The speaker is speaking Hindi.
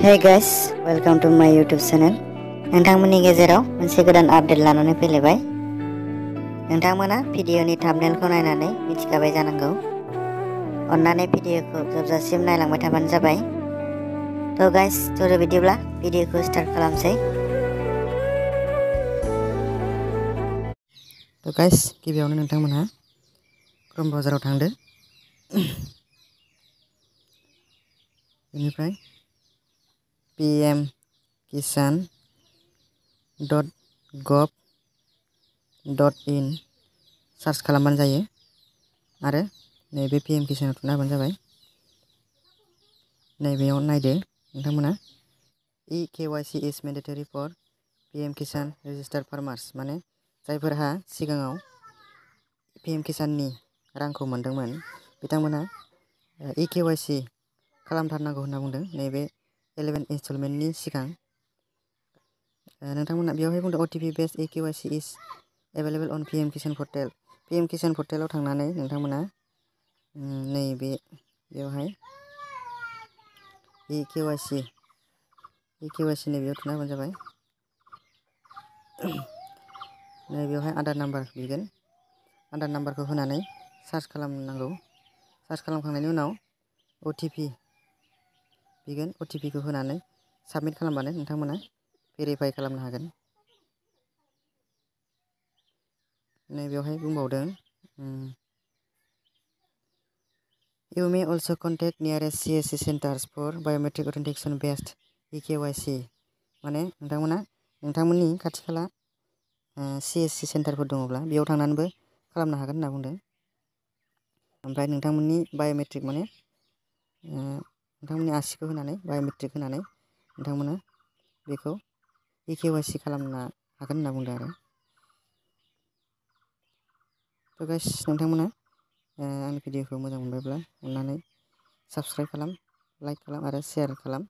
Hey guys welcome to my YouTube channel नोंथांमोननि गेजेराव मोनसे गोदान आपडेट लानानै फैलायबाय। नोंथांमोना भिडिअनि थाम्बनेलखौ नायनानै मिथिखाबाय जानांगौ। अन्नानै भिडिअखौ जोबजासिम नायलांबाय थाबानो जाबाय। थ' गाइस थ' बिदिब्ला भिडिअखौ स्टार्ट खालामसै। थ' गाइस गिबियावनो नोंथांमोनहा क्रोम ब्राउजाराव थांदो। बेनिफ्राय पि एम किसान डट गभ डट इन सार्च खालामबानो जायो आरो नैबे पि एम किसानाव थुना होबानो जाबाय नैबेयाव e K Y C is mandatory for P M Kisan registered farmers माने जायफोरहा सिगाङाव पि एम किसाननि रांखौ मोन्दोंमोन बिथांमोना इ के वाइ सि खालामथारनांगौ होनना बुंदों नैबे इलेभेन इनस्टलमेन्टनि सिगां नोंथांमोना बेवहाय बुंदों OTP base E K Y C is available on P M Kisan portal P M Kisan पर्टेलाव थांनानै नोंथांमोना नैबे बेवहाय इ के वाइ सि इ के वाइ सि नैबेयाव थुना होबानो जाबाय नैबेयावहाय आधार नाम्बार बिगोन आधार नाम्बारखौ होनानै सार्च खालामनांगौ सार्च खालामखांनायनि उनाव OTP बिगोन अटिपिखौ होनानै साबमिट खालामबानो नोंथांमोना भेरिफाइ खालामनो हागोन नैबेयावहाय बुंबावदों You may also contact nearest CSC centers for biometric authentication based eKYC माने नोंथांमोना नोंथांमोननि खाथि खाला CSC सेन्टारफोर दङब्ला बेयाव थांनानैबो खालामनो हागोन होनना बुंदों ओमफ्राय नोंथांमोननि बाय'मेट्रिक माने नोंथांमोननि आसिखौ होनानै, बाय'मेट्रिक होनानै नोंथांमोना बेखौ इकेवाइसि खालामनो हागोन होनना बुंदों आरो। थ' गाइस नोंथांमोना आंनि भिडिअखौ मोजां मोनबायब्ला अन्नानै साबस्क्राइब खालाम, लाइक खालाम आरो शेयार खालाम।